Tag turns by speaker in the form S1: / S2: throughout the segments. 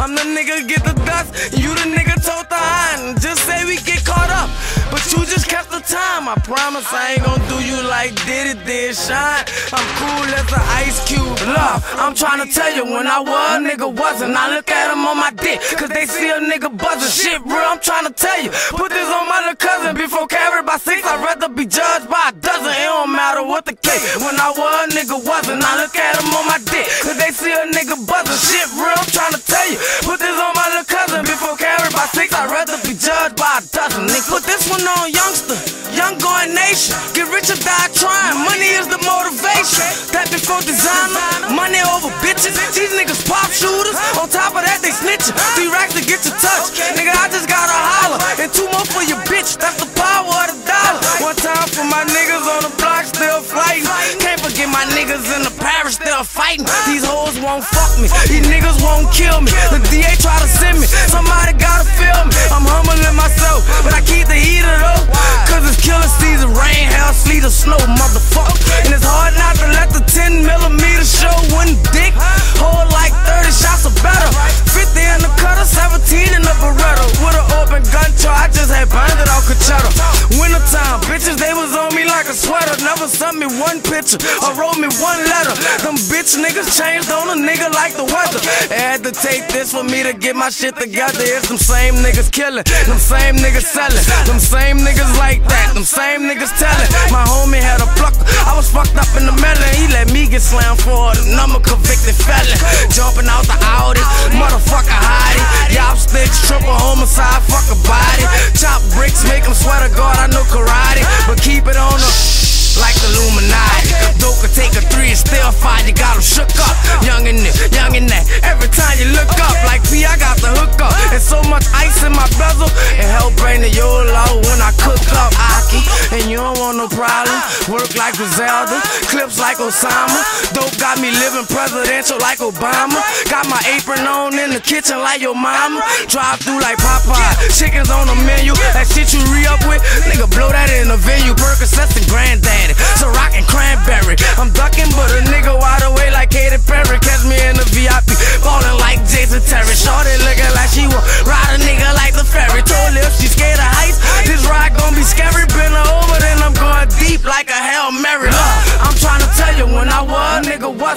S1: I'm the nigga get the dust, you the nigga told the iron. Just say we get caught up, but you just kept the time. I promise I ain't gon' do you like did it did shine. I'm cool as an ice cube. Love, I'm trying to tell you when I was, nigga wasn't. I look at him on my dick, cause they see a nigga buzzing. Shit, real, I'm trying to tell you. Put this on my little cousin before carried by six. I'd rather be judged by a dozen. It don't matter what the case. When I was, nigga wasn't. I look at him on my dick, cause they see a nigga buzzing. Shit, real, Nigga, one on youngster. Young going nation. Get rich or die trying. Money is the motivation. That before designer. Money over bitches. These niggas pop shooters. On top of that, they snitching. Three racks to get your touch. Nigga, I just gotta holler. And two more for your bitch. That's the power of the dollar. One time for my niggas on the block still fighting. Can't forget my niggas in the parish still fighting. These hoes won't fuck me. These niggas won't kill me. The sleet, or snow, motherfucker. And it's hard not to let the 10 millimeter show one dick. Hold like 30 shots or better. 50 in the cutter, 17 in the Beretta. With an open gun charge, I just had burned it off Conchetta. Wintertime, bitches, they was on me like a sweater. Never sent me one picture or wrote me one letter. Them bitch niggas changed on a nigga like the weather. They had to take this for me to get my shit together. It's them same niggas killing, them same niggas selling, them same niggas like that, them same niggas telling. Get slammed for a number convicted felon. Jumping out the Audi, motherfucker hiding. Y'all sticks, triple homicide, fuck a body. Don't want no problem. Work like Griselda, clips like Osama. Dope got me living presidential like Obama. Got my apron on in the kitchen like your mama. Drive through like Popeye. Chickens on the menu. That shit you re up with, nigga, blow that in the venue. Percocets and granddaddy. So rockin' cranberry. I'm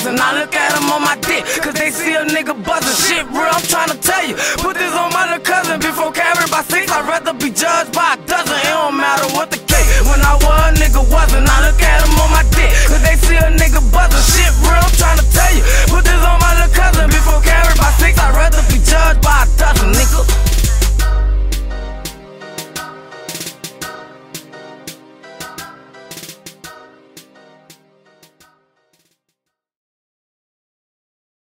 S1: And I look at them on my dick, cause they see a nigga buzzing. Shit, real, I'm trying to tell you. Put this on my little cousin before carrying by six. I'd rather be judged by a dozen. It don't matter what the case. When I was a nigga wasn't, I look at them on my dick, cause they see a nigga